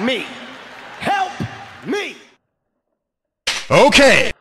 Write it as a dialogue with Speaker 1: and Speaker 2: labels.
Speaker 1: me. Help me.
Speaker 2: Okay.